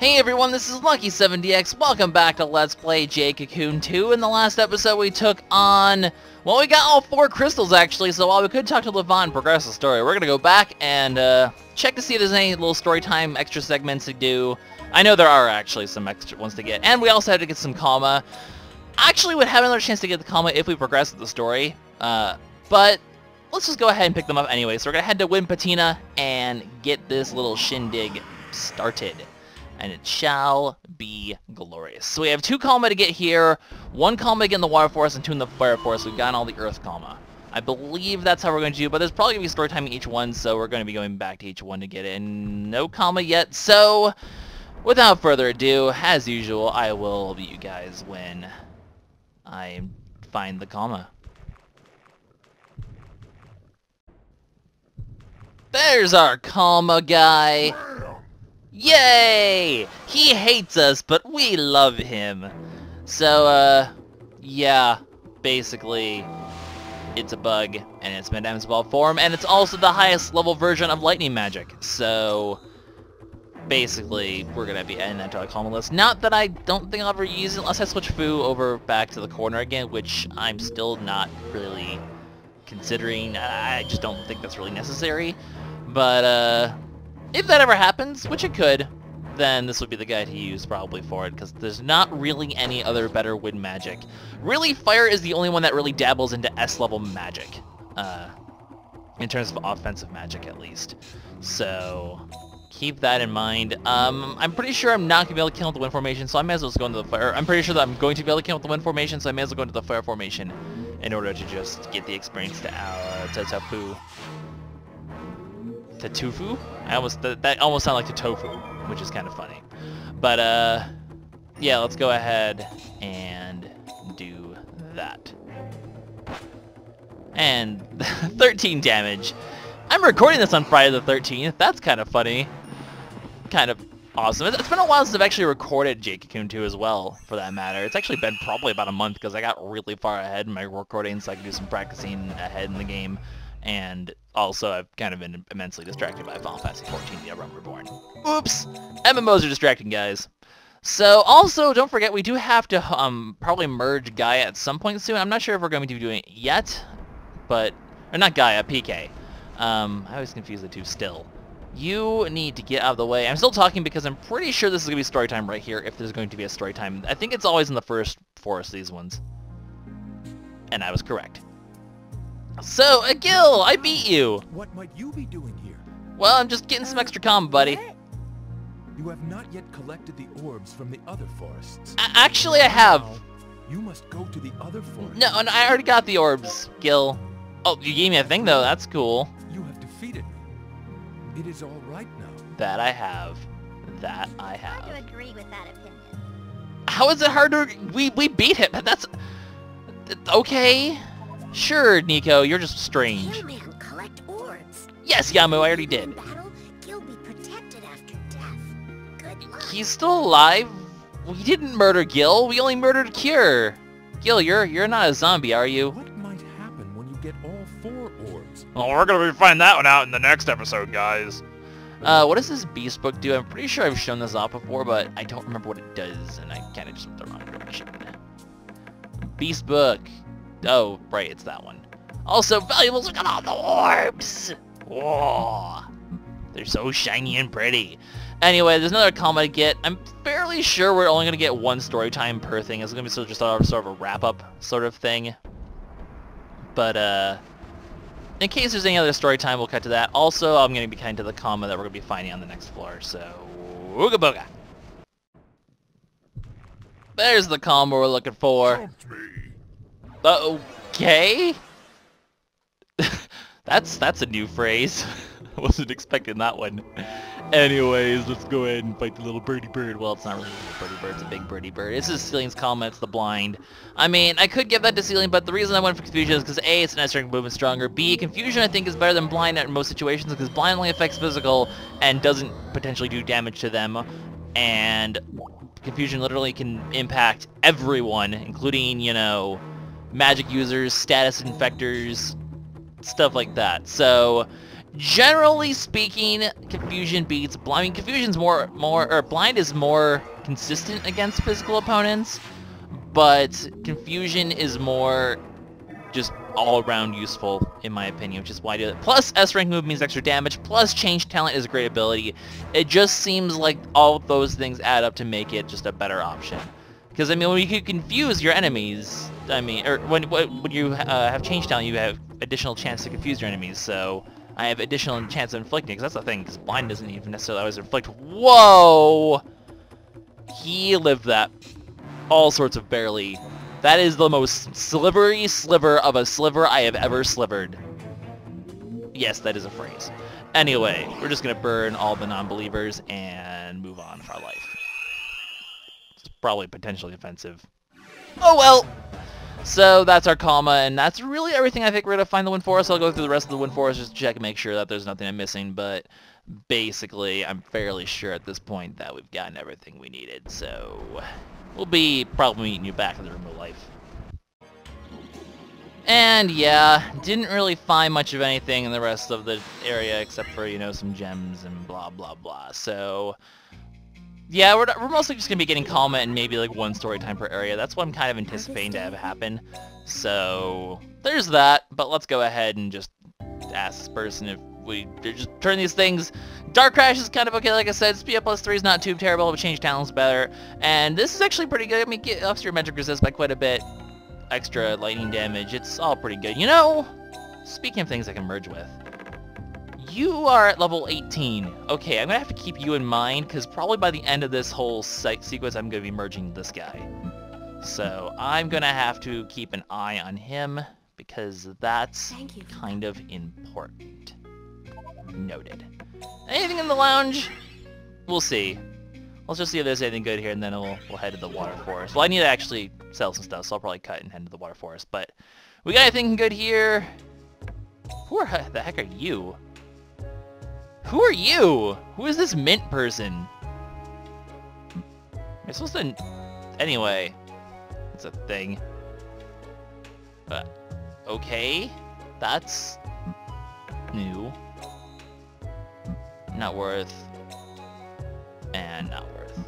Hey everyone, this is Lucky7DX. Welcome back to Let's Play Jade Cocoon 2. In the last episode we took on... Well, we got all four crystals actually, so while we could talk to Levant and progress the story, we're gonna go back and uh, check to see if there's any little story time extra segments to do. I know there are actually some extra ones to get. And we also had to get some Kalma. Actually we'd have another chance to get the Kalma if we progress the story. Uh, but let's just go ahead and pick them up anyway. So we're gonna head to Wind Patina and get this little shindig started and it shall be glorious. So we have two Kalma to get here, one Kalma to get in the Water Forest, and two in the Fire Forest. We've gotten all the Earth Kalma. I believe that's how we're going to do, but there's probably going to be story time in each one, so we're going to be going back to each one to get it. And no Kalma yet, so without further ado, as usual, I will meet you guys when I find the Kalma. There's our Kalma guy. Yay! He hates us, but we love him. So, uh, yeah, basically, it's a bug, and it's Madame's Ball form, and it's also the highest level version of lightning magic. So, basically, we're gonna be adding that to our common list. Not that I don't think I'll ever use it unless I switch Fu over back to the corner again, which I'm still not really considering. I just don't think that's really necessary. But, uh, if that ever happens, which it could, then this would be the guy to use probably for it, because there's not really any other better wind magic. Really, Fire is the only one that really dabbles into S-level magic, uh, in terms of offensive magic at least. So, keep that in mind. Um, I'm pretty sure I'm not going to be able to kill the wind formation, so I may as well just go into the fire. I'm pretty sure that I'm going to be able to kill the wind formation, so I may as well go into the fire formation in order to just get the experience to, uh, to Tapu. To tofu. I almost th that almost sounded like to tofu, which is kind of funny. But uh, yeah, let's go ahead and do that. And 13 damage. I'm recording this on Friday the 13th. That's kind of funny. Kind of awesome. It's been a while since I've actually recorded Jade Cocoon 2 as well, for that matter. It's actually been probably about a month because I got really far ahead in my recording so I could do some practicing ahead in the game and also I've kind of been immensely distracted by Final Fantasy XIV The Realm Reborn. Oops! MMOs are distracting, guys. So, also, don't forget, we do have to um probably merge Gaia at some point soon. I'm not sure if we're going to be doing it yet, but... Or not Gaia, PK. Um, I always confuse the two still. You need to get out of the way. I'm still talking because I'm pretty sure this is going to be story time right here, if there's going to be a story time. I think it's always in the first forest, these ones. And I was correct. So, Agil, I beat you! What might you be doing here? Well, I'm just getting some uh, extra com, buddy. Eh? You have not yet collected the orbs from the other forests. A actually, I have. Now, you must go to the other forest. No, and I already got the orbs, Gil. Oh, you gave me a thing, though. That's cool. You have defeated me. It is all right now. That I have. That I have. Hard to agree with that opinion. How is it hard to... We, we beat him. That's... Okay. Sure, Niko, you're just strange. Kill collect orbs. Yes, Yamu, I already did. Battle, Gil be protected after death. Good luck. He's still alive. We didn't murder Gil. We only murdered Cure. Gil, you're you're not a zombie, are you? What might happen when you get all four orbs? Well, we're gonna be finding that one out in the next episode, guys. Uh, what does this beast book do? I'm pretty sure I've shown this off before, but I don't remember what it does, and I kind of just went the wrong direction. Beast book. Oh, right, it's that one. Also, valuables look at all the orbs! Whoa! They're so shiny and pretty. Anyway, there's another Kalma to get. I'm fairly sure we're only going to get one story time per thing. It's going to be sort of just sort of a wrap-up sort of thing. But, uh... In case there's any other story time, we'll cut to that. Also, I'm going to be kind to the Kalma that we're going to be finding on the next floor, so... Ooga booga! There's the Kalma we're looking for. Okay. that's that's a new phrase. I wasn't expecting that one. Anyways, let's go ahead and fight the little birdie bird. Well, it's not really a little birdie bird, it's a big birdie bird. This is Celine's Kalma, it's the blind. I mean, I could give that to Celine, but the reason I went for Confusion is because A, it's an strength movement stronger. B, Confusion I think is better than Blind in most situations because Blind only affects physical and doesn't potentially do damage to them. And Confusion literally can impact everyone, including, you know, magic users, status infectors, stuff like that. So generally speaking, Confusion beats Blind. Confusion's more, more, or Blind is more consistent against physical opponents, but Confusion is more just all-around useful, in my opinion, which is why I do it. Plus, S-rank move means extra damage, plus change talent is a great ability. It just seems like all those things add up to make it just a better option. Because, I mean, when you confuse your enemies, I mean, or when, when you uh, have change talent, you have additional chance to confuse your enemies, so I have additional chance of inflicting, because that's the thing, because blind doesn't even necessarily always inflict. Whoa! He lived that. All sorts of barely that is the most slivery sliver of a sliver I have ever slivered. Yes, that is a phrase. Anyway, we're just going to burn all the non-believers and move on with our life. Probably potentially offensive. Oh well! So that's our Kalma, and that's really everything I think we're going to find the Wind Forest. I'll go through the rest of the Wind Forest just to check and make sure that there's nothing I'm missing, but basically I'm fairly sure at this point that we've gotten everything we needed, so we'll be probably meeting you back in the Room of Life. And yeah, didn't really find much of anything in the rest of the area except for, you know, some gems and blah blah blah. So, yeah, we're, we're mostly just going to be getting Kalma and maybe like one story time per area. That's what I'm kind of anticipating to have happen. So, there's that, but let's go ahead and just ask this person if we just turn these things. Dark Crash is kind of okay, like I said. Speed plus 3 is not too terrible, but Change Talent's better. And this is actually pretty good. I mean, it ups your magic resist by quite a bit. Extra lightning damage. It's all pretty good. You know, speaking of things I can merge with, you are at level 18. Okay, I'm going to have to keep you in mind, because probably by the end of this whole sequence, I'm going to be merging this guy. So I'm going to have to keep an eye on him, because that's kind of important. Noted. Anything in the lounge? We'll see. Let's just see if there's anything good here, and then we'll, we'll head to the water forest. Well, I need to actually sell some stuff, so I'll probably cut and head to the water forest. But we got anything good here? Who are, the heck are you? Who are you? Who is this mint person? Am I supposed to... Anyway, it's a thing. But, okay. That's new not worth, and not worth.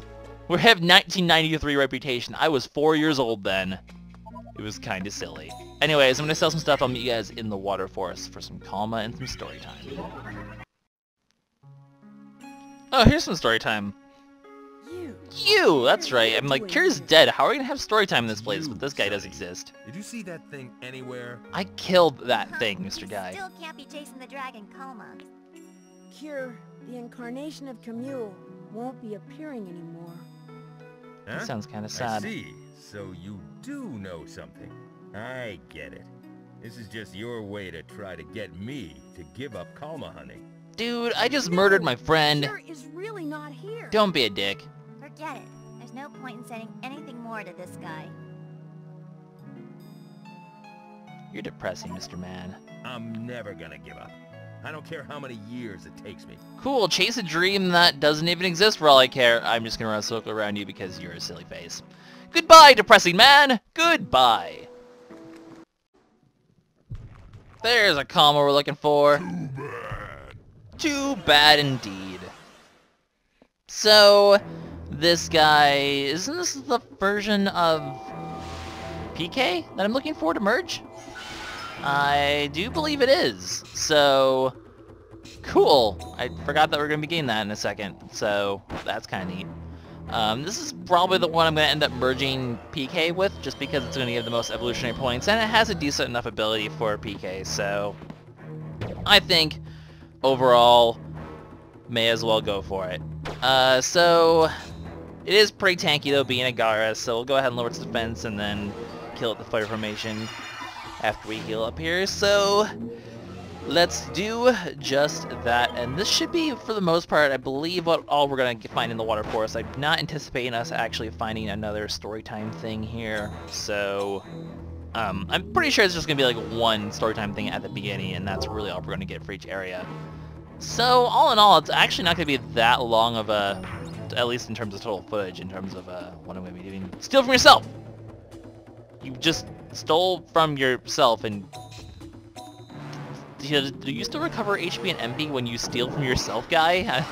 We have 1993 reputation. I was four years old then. It was kind of silly. Anyways, I'm going to sell some stuff. I'll meet you guys in the water forest for some Kalma and some story time. Oh, here's some story time. You! You! That's right. I'm like, Kira's dead. How are we going to have story time in this place? But this guy does exist. Did you see that thing anywhere? I killed that thing, Mr. Guy. Still can't be chasing the dragon Kalma. Kira, the incarnation of Kamui won't be appearing anymore. Huh? That sounds kind of sad. I see. So you do know something. I get it. This is just your way to try to get me to give up Kalma hunting. Dude, I just no, murdered my friend. Is really not here. Don't be a dick. Forget it. There's no point in saying anything more to this guy. You're depressing, Mr. Man. I'm never gonna give up. I don't care how many years it takes me. Cool, chase a dream that doesn't even exist for all I care. I'm just gonna run a circle around you because you're a silly face. Goodbye, depressing man! Goodbye! There's a Kalma we're looking for. Too bad. Indeed. So, this guy, isn't this the version of PK that I'm looking for to merge? I do believe it is. So, cool. I forgot that we are going to be getting that in a second. So, that's kind of neat. Um, this is probably the one I'm going to end up merging PK with, just because it's going to give the most evolutionary points, and it has a decent enough ability for PK, so I think, overall, may as well go for it. Uh, so, it is pretty tanky, though, being a Gara, so we'll go ahead and lower its defense, and then kill it the Fire Formation after we heal up here. So let's do just that. And this should be, for the most part, I believe what all we're going to find in the water forest. I'm not anticipating us actually finding another story time thing here. So um, I'm pretty sure it's just going to be like one story time thing at the beginning, and that's really all we're going to get for each area. So all in all, it's actually not going to be that long of a, at least in terms of total footage, in terms of uh, what I'm going to be doing. Steal from yourself! You just stole from yourself and do you, still recover HP and MP when you steal from yourself, guy?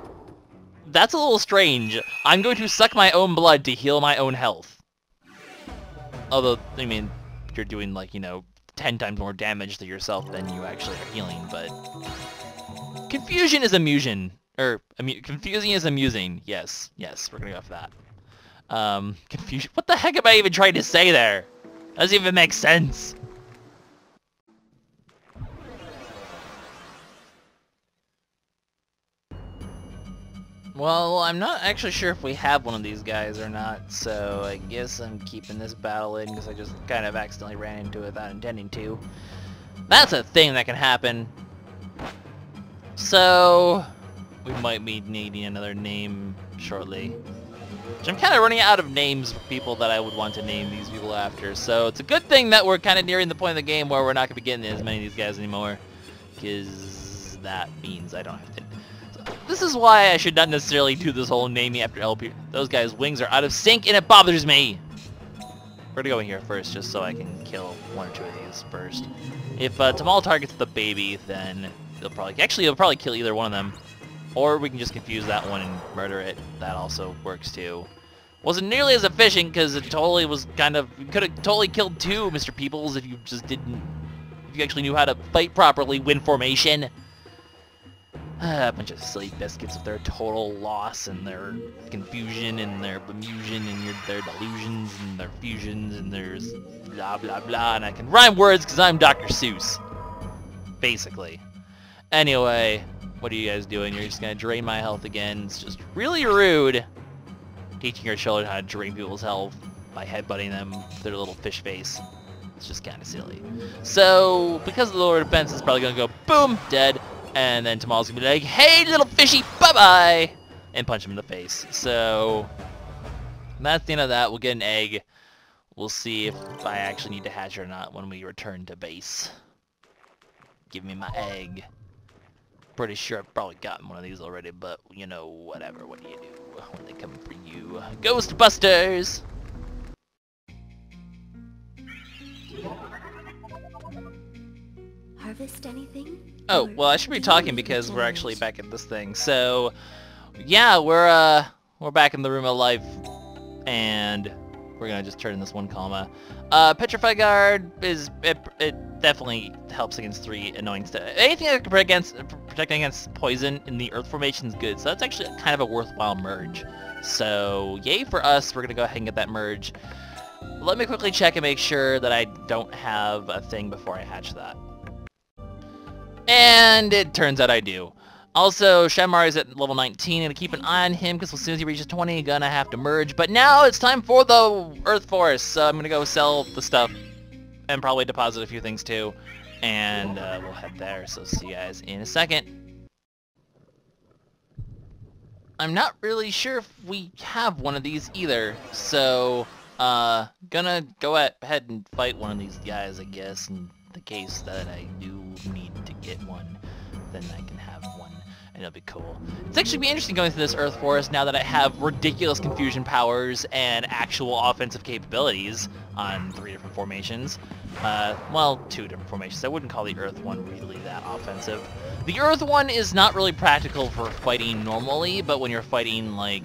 That's a little strange. I'm going to suck my own blood to heal my own health. Although, I mean, you're doing like, you know, 10 times more damage to yourself than you actually are healing, but... Confusion is amusing. Or, amu confusing is amusing. Yes, yes, we're gonna go for that. Um, confusion... What the heck am I even trying to say there? Doesn't even make sense. Well, I'm not actually sure if we have one of these guys or not, so I guess I'm keeping this battle in because I just kind of accidentally ran into it without intending to. That's a thing that can happen. So, we might be needing another name shortly. I'm kind of running out of names for people that I would want to name these people after, so it's a good thing that we're kind of nearing the point of the game where we're not going to be getting as many of these guys anymore, because that means I don't have to this is why I should not necessarily do this whole naming after LP. Those guys' wings are out of sync and it bothers me. We're gonna go in here first just so I can kill one or two of these first. If uh, Tamal targets the baby, then he'll probably... Actually, he'll probably kill either one of them. Or we can just confuse that one and murder it. That also works too. Wasn't nearly as efficient because it totally was kind of... Could have totally killed two, Mr. Peoples, if you just didn't... If you actually knew how to fight properly, win formation. a bunch of silly biscuits with their total loss and their confusion and their bemusion and your, their delusions and their fusions and there's blah blah blah and I can rhyme words because I'm Dr. Seuss. Basically. Anyway, what are you guys doing? You're just gonna drain my health again. It's just really rude teaching your children how to drain people's health by headbutting them with their little fish face. It's just kind of silly. So, because of the lower defense, it's probably gonna go boom, dead. And then Tamal's gonna be like, hey, little fishy, bye-bye! And punch him in the face. So, that's the end of that. We'll get an egg. We'll see if I actually need to hatch it or not when we return to base. Give me my egg. Pretty sure I've probably gotten one of these already, but, you know, whatever. What do you do when they come for you? Ghostbusters! Harvest anything? Oh, well, I should be talking because we're actually back at this thing. So, yeah, we're, uh, we're back in the room of life, and we're gonna just turn in this one Kalma. Uh, Petrify Guard is, it, it definitely helps against three annoying stuff. Anything that can protect against, protect against poison in the Earth Formation is good, so that's actually kind of a worthwhile merge. So, yay for us, we're gonna go ahead and get that merge. Let me quickly check and make sure that I don't have a thing before I hatch that. And it turns out I do. Also, Shamar is at level 19, and keep an eye on him, because as soon as he reaches 20, gonna have to merge. But now it's time for the Earth Forest, so I'm gonna go sell the stuff, and probably deposit a few things too. And uh, we'll head there, so see you guys in a second. I'm not really sure if we have one of these either, so uh, gonna go ahead and fight one of these guys, I guess, in the case that I do need to get one, then I can have and it'll be cool. It's actually be interesting going through this Earth Forest now that I have ridiculous confusion powers and actual offensive capabilities on three different formations. Uh, well, two different formations. I wouldn't call the Earth one really that offensive. The Earth one is not really practical for fighting normally, but when you're fighting, like,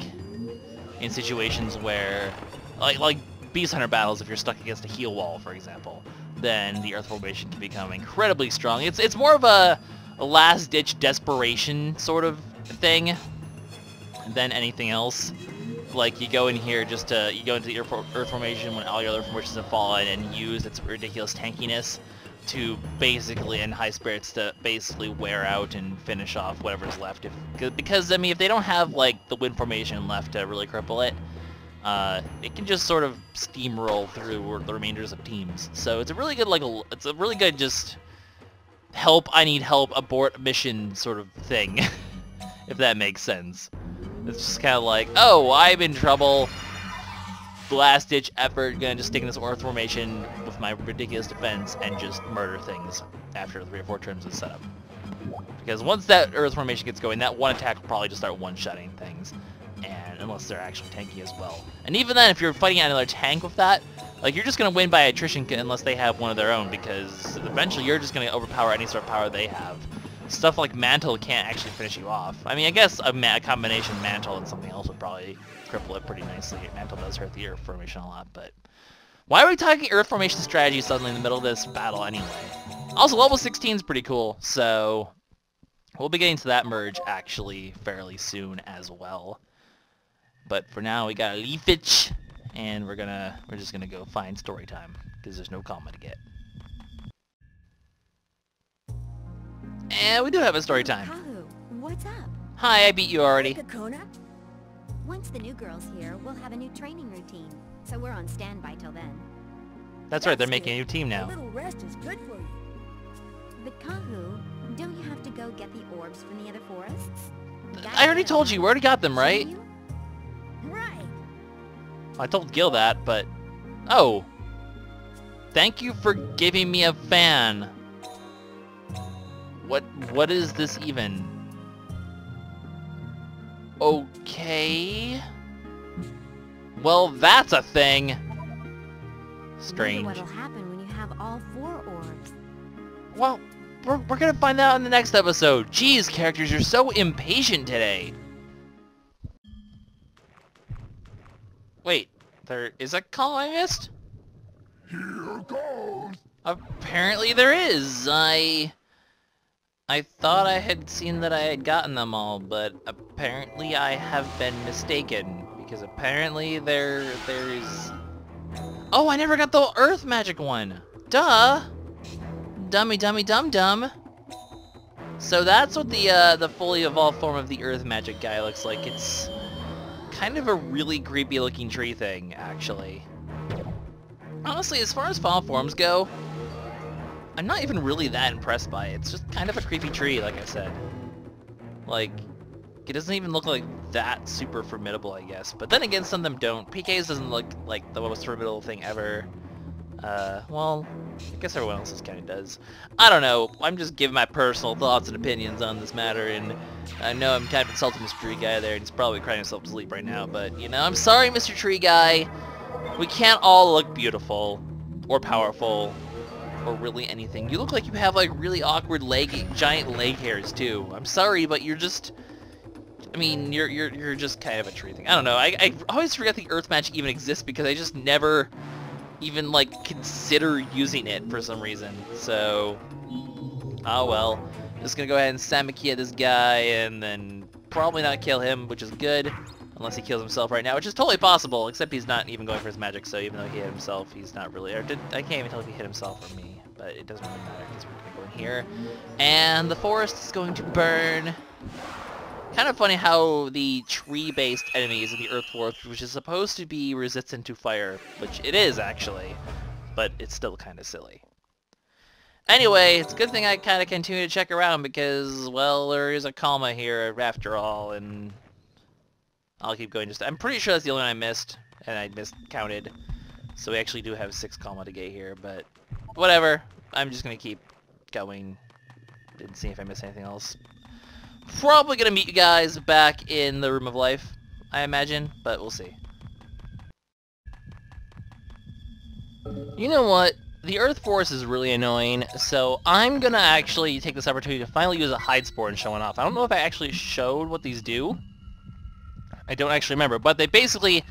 in situations where, like, like Beast Hunter battles if you're stuck against a heal wall, for example then the Earth Formation can become incredibly strong. It's it's more of a, a last-ditch desperation sort of thing than anything else. Like, you go in here just to, you go into the Earth Formation when all your other formations have fallen and use its ridiculous tankiness to basically, in high spirits, to basically wear out and finish off whatever's left. If, because, I mean, if they don't have, like, the wind formation left to really cripple it, uh, it can just sort of steamroll through the remainders of teams. So it's a really good, like, it's a really good just help, I need help, abort mission sort of thing, if that makes sense. It's just kind of like, oh, I'm in trouble, last-ditch effort, gonna just stick in this Earth formation with my ridiculous defense and just murder things after three or four turns of setup. Because once that Earth formation gets going, that one attack will probably just start one-shotting things and unless they're actually tanky as well. And even then, if you're fighting another tank with that, Like, you're just going to win by attrition unless they have one of their own, because eventually you're just going to overpower any sort of power they have. Stuff like Mantle can't actually finish you off. I mean, I guess a, ma a combination Mantle and something else would probably cripple it pretty nicely. Mantle does hurt the Earth Formation a lot, but... Why are we talking Earth Formation strategy suddenly in the middle of this battle anyway? Also, level 16 is pretty cool, so... We'll be getting to that merge, actually, fairly soon as well. But for now, we got Leifich, and we're gonna we're just gonna go find story time because there's no Kalma to get. And we do have a story time. Kahu, what's up? Hi, I beat you already. Kokona? Once the new girl's here, we'll have a new training routine. So we're on standby till then. That's right, they're That's making a new good. team A now. little rest is good for you. But Kahu, don't you have to go get the orbs from the other forests? I already told you, we already got them, right? Right. I told Gil that, but... Oh! Thank you for giving me a fan. What what is this even? Okay. Well, that's a thing. Strange. what'll happen when you have all four orbs. Well, we're, we're gonna find out in the next episode. Jeez, characters, you're so impatient today. There is a call I missed? Here goes. Apparently there is. I... I thought I had seen that I had gotten them all, but apparently I have been mistaken. Because apparently there there's... Oh, I never got the Earth Magic one! Duh! Dummy dummy dum dum! So that's what the uh, the fully evolved form of the Earth Magic guy looks like. It's kind of a really creepy looking tree thing, actually. Honestly, as far as fall forms go, I'm not even really that impressed by it. It's just kind of a creepy tree, like I said. Like, it doesn't even look like that super formidable, I guess. But then again, some of them don't. PK's doesn't look like the most formidable thing ever. Uh, well, I guess everyone else's kind of does. I don't know. I'm just giving my personal thoughts and opinions on this matter, and I know I'm kind of insulting Mr. Tree Guy there, and he's probably crying himself to sleep right now, but, you know, I'm sorry, Mr. Tree Guy. We can't all look beautiful, or powerful, or really anything. You look like you have, like, really awkward leg, giant leg hairs, too. I'm sorry, but you're just... I mean, you're, you're, you're just kind of a tree thing. I don't know. I, I always forget the Earth Magic even exists because I just never even like consider using it for some reason. So, oh well. Just gonna go ahead and Samakia this guy and then probably not kill him, which is good. Unless he kills himself right now, which is totally possible, except he's not even going for his magic, so even though he hit himself, he's not really, or did, I can't even tell if he hit himself or me, but it doesn't really matter because we're gonna go in here. And the forest is going to burn. Kind of funny how the tree-based enemies in the Earth Forest, which is supposed to be resistant to fire, which it is actually, but it's still kind of silly. Anyway, it's a good thing I kind of continue to check around because, well, there is a Kalma here after all, and I'll keep going. Just I'm pretty sure that's the only one I missed, and I miscounted. So we actually do have six Kalma to get here, but whatever. I'm just gonna keep going and see if I miss anything else. Probably gonna meet you guys back in the Room of Life, I imagine, but we'll see. You know what? The Earth Forest is really annoying, so I'm gonna actually take this opportunity to finally use a Hide Spore and show it off. I don't know if I actually showed what these do. I don't actually remember, but they basically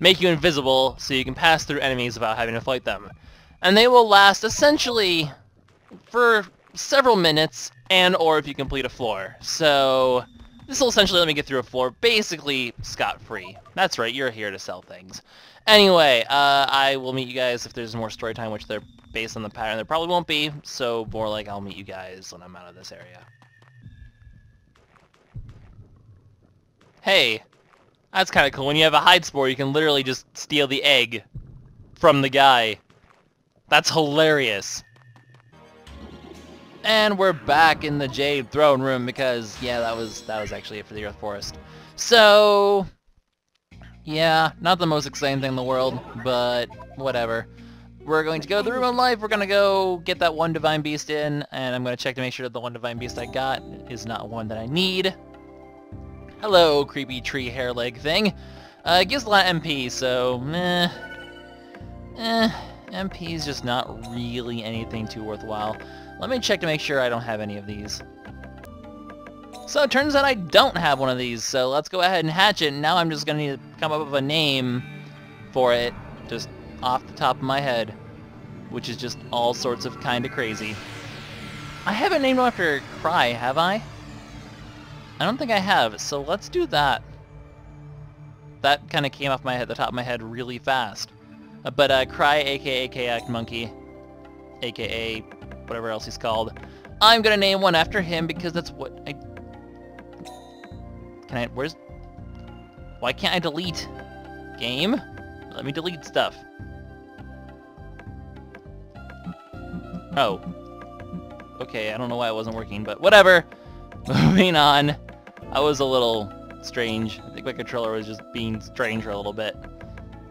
make you invisible so you can pass through enemies without having to fight them. And they will last essentially for several minutes and or if you complete a floor. So this will essentially let me get through a floor basically scot-free. That's right, you're here to sell things. Anyway, uh, I will meet you guys if there's more story time, which they're based on the pattern. There probably won't be, so more like I'll meet you guys when I'm out of this area. Hey, that's kind of cool. When you have a hide spore, you can literally just steal the egg from the guy. That's hilarious. And we're back in the Jade Throne Room because, yeah, that was that was actually it for the Earth Forest. So, yeah, not the most exciting thing in the world, but whatever. We're going to go the Room of Life, we're going to go get that one Divine Beast in, and I'm going to check to make sure that the one Divine Beast I got is not one that I need. Hello, creepy tree hair leg thing. Uh, it gives a lot of MP, so, meh. Eh, MP is just not really anything too worthwhile. Let me check to make sure I don't have any of these. So it turns out I don't have one of these, so let's go ahead and hatch it. Now I'm just going to need to come up with a name for it, just off the top of my head, which is just all sorts of kind of crazy. I haven't named one after Cry, have I? I don't think I have, so let's do that. That kind of came off my head, the top of my head really fast. Uh, but uh, Cry, aka ChaoticMonki, aka whatever else he's called, I'm gonna name one after him because that's what I... Can I... Where's... Why can't I delete? Game? Let me delete stuff. Oh. Okay, I don't know why it wasn't working, but whatever. Moving on. I was a little strange. I think my controller was just being strange for a little bit.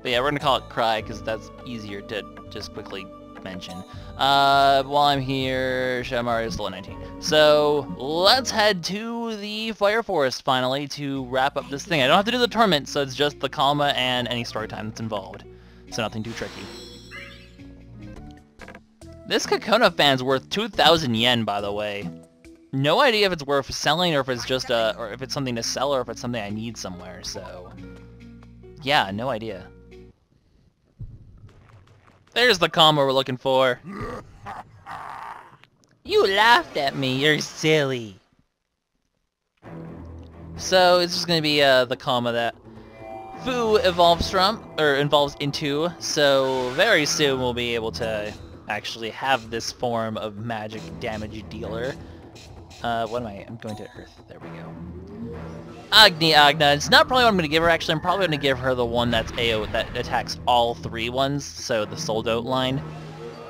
But yeah, we're gonna call it Cry because that's easier to just quickly mention. Uh, while I'm here, Shadowmaru is still at 19. So, let's head to the Fire Forest, finally, to wrap up this thing. I don't have to do the tournament, so it's just the Kalma and any story time that's involved. So nothing too tricky. This Kokona fan's worth 2,000 yen, by the way. No idea if it's worth selling, or if it's just a, or if it's something to sell, or if it's something I need somewhere, so... Yeah, no idea. There's the Kalma we're looking for. You laughed at me, you're silly. So it's just gonna be uh, the Kalma that Fu evolves from, or evolves into, so very soon we'll be able to actually have this form of magic damage dealer. Uh, what am I? I'm going to Earth. There we go. Agni Agna. It's not probably what I'm going to give her, actually. I'm probably going to give her the one that's AO that attacks all three ones, so the Soldote line.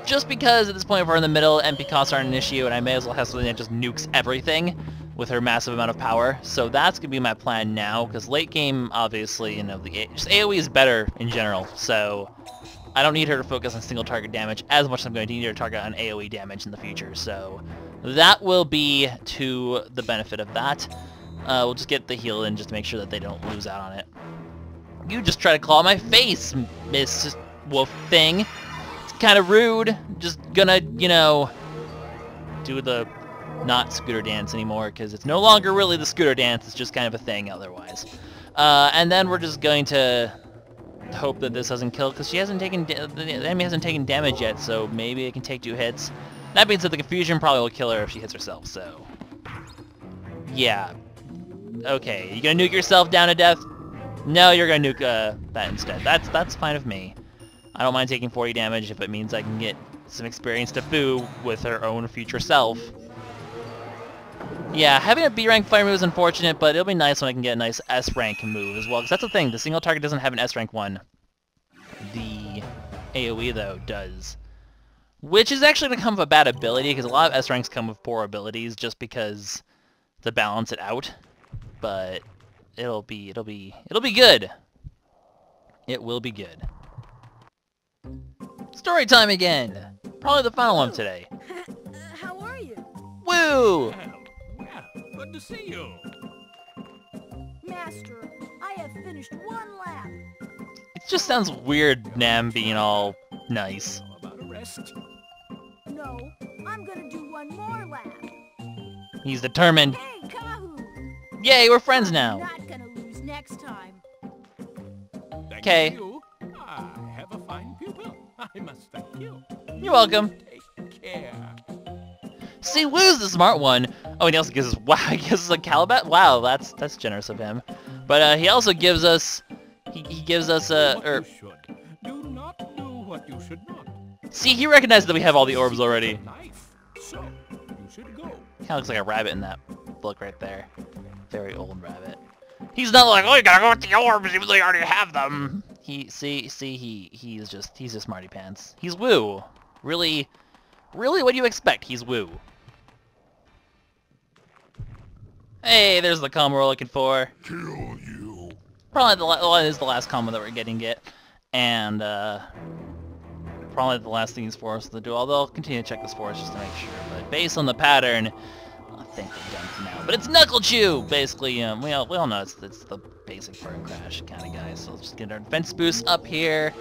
Just because at this point we're in the middle, MP costs aren't an issue, and I may as well have something that just nukes everything with her massive amount of power. So that's going to be my plan now, because late game, obviously, you know, the just AoE is better in general, so I don't need her to focus on single target damage as much as I'm going to need her to target on AoE damage in the future, so that will be to the benefit of that. Uh, we'll just get the heal in just to make sure that they don't lose out on it. You just try to claw my face, Miss Wolf Thing. It's kind of rude. Just gonna, you know, do the not scooter dance anymore because it's no longer really the scooter dance. It's just kind of a thing otherwise. Uh, and then we're just going to hope that this doesn't kill because she hasn't taken the enemy hasn't taken damage yet, so maybe it can take two hits. That being said, the confusion probably will kill her if she hits herself. So, yeah. Okay, you gonna nuke yourself down to death? No, you're gonna nuke uh, that instead. That's that's fine with me. I don't mind taking 40 damage if it means I can get some experience to Fu with her own future self. Yeah, having a B rank fire move is unfortunate, but it'll be nice when I can get a nice S rank move as well. Because that's the thing, the single target doesn't have an S rank one. The AoE though does. Which is actually going to come with a bad ability, because a lot of S ranks come with poor abilities just because to balance it out. But it'll be it'll be it'll be good. It will be good. Story time again. Probably the final one today. How are you? Woo! Well, well, good to see you. Master, I have finished one lap. It just sounds weird, Nam being all nice. About a rest? No, I'm gonna do one more lap. He's determined. Hey, Kahu! Yay, we're friends now. Not gonna lose next time. Thank 'Kay. you. I have a fine pupil. I must thank you. You're welcome. Take care. See, Wu's the smart one. Oh, and he also gives us wow, he gives us a Calabat. Wow, that's that's generous of him. But uh, he also gives us he, he gives us a what er, you should. Do not do what you should not. see he recognizes that we have all the orbs already. Life. So, you should go. Kind of looks like a rabbit in that look right there. Very old rabbit. He's not like, oh, you gotta go with the orbs even though you already have them. He, see, see, he, he's just, he's just Marty pants. He's Wu. Really, really, what do you expect? He's Wu. Hey, there's the Kalma we're looking for. Kill you. Probably the la- well, is the last Kalma that we're getting it, and uh, probably the last thing is for us to do. Although I'll continue to check this for us just to make sure. But based on the pattern, think we're done for now. But it's Knucklchu, basically. Um, we all we all know it's it's the basic burn crash kind of guy. So let's just get our defense boost up here.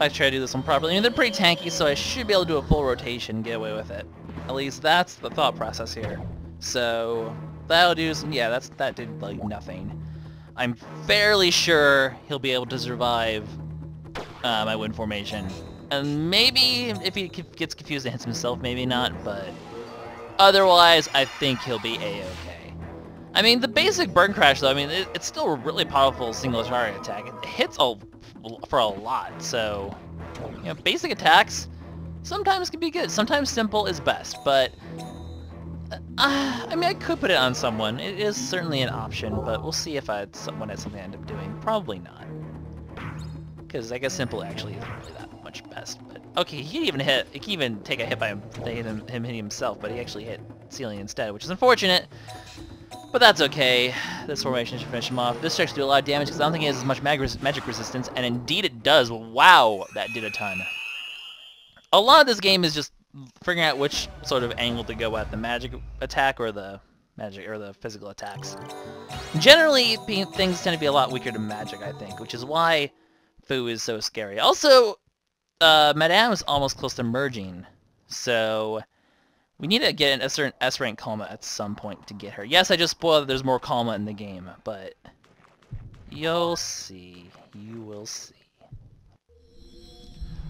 I try to do this one properly. I mean, they're pretty tanky, so I should be able to do a full rotation and get away with it. At least that's the thought process here. So that'll do some, yeah, that's that did like nothing. I'm fairly sure he'll be able to survive uh, my wind formation. And maybe if he gets confused and hits himself, maybe not, but otherwise I think he'll be a-okay. I mean, the basic burn crash though, I mean, it, it's still a really powerful single target attack. It hits a, for a lot, so, you know, basic attacks sometimes can be good. Sometimes simple is best, but uh, I mean, I could put it on someone. It is certainly an option, but we'll see if I someone has something I end up doing. Probably not. Because I guess simple actually isn't really that much best. But okay, he can even hit. He can even take a hit by him, him, him hitting himself, but he actually hit ceiling instead, which is unfortunate. But that's okay. This formation should finish him off. This strikes do a lot of damage because I don't think it has as much mag res magic resistance, and indeed it does. Wow, that did a ton. A lot of this game is just figuring out which sort of angle to go at, the magic attack or the magic or the physical attacks. Generally, things tend to be a lot weaker to magic, I think, which is why Fu is so scary. Also, uh, Madame is almost close to merging, so we need to get a certain S-rank Kalma at some point to get her. Yes, I just spoiled that there's more Kalma in the game, but you'll see. You will see.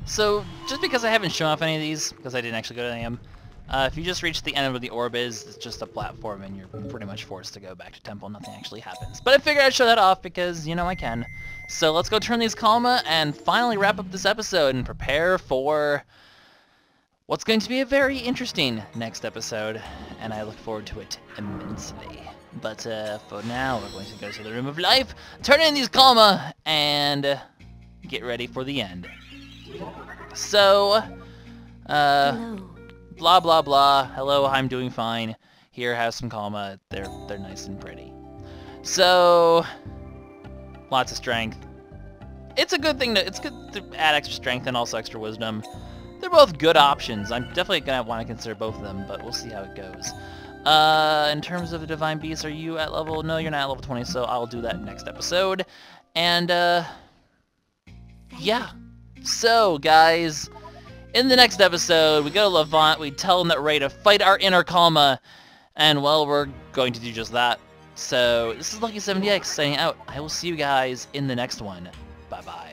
So, just because I haven't shown off any of these, because I didn't actually go to them, uh, if you just reach the end of the orb is, it's just a platform and you're pretty much forced to go back to temple. Nothing actually happens. But I figured I'd show that off because, you know, I can. So let's go turn these Kalma and finally wrap up this episode and prepare for what's going to be a very interesting next episode. And I look forward to it immensely. But uh, for now, we're going to go to the Room of Life, turn in these Kalma, and get ready for the end. So, uh, Hello. Blah blah blah. Hello, I'm doing fine. Here, have some Kalma. They're they're nice and pretty. So, lots of strength. It's a good thing to. It's good to add extra strength and also extra wisdom. They're both good options. I'm definitely gonna want to consider both of them, but we'll see how it goes. Uh, in terms of the Divine Beast, are you at level? No, you're not at level 20, so I'll do that next episode. And, uh, yeah. So, guys, in the next episode, we go to Levant, we tell him that we're ready to fight our inner Kalma, and, well, we're going to do just that. So, this is Lucky7DX saying out. I will see you guys in the next one. Bye-bye.